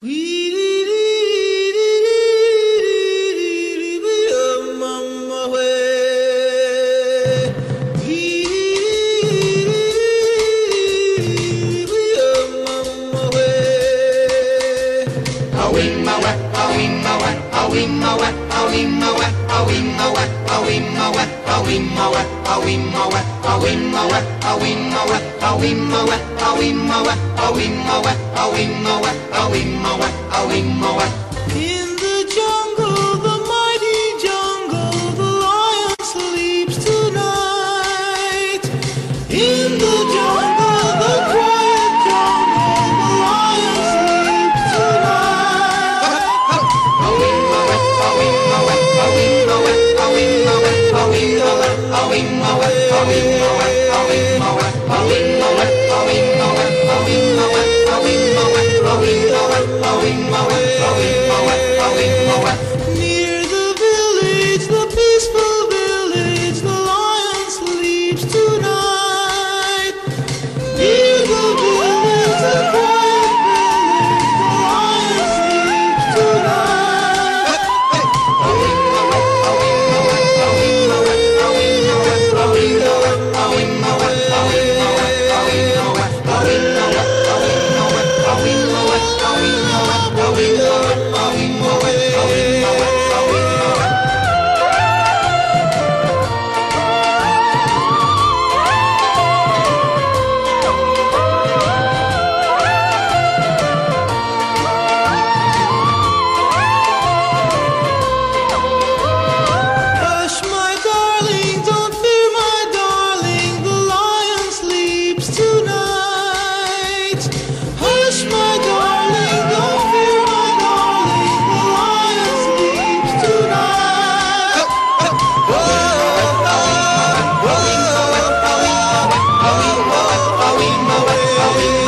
Awi mawa, awi mawa, awi mawa, awi mawa, awi in the jungle, the mighty jungle, the lion sleeps tonight. In the jungle, Awing, Oh,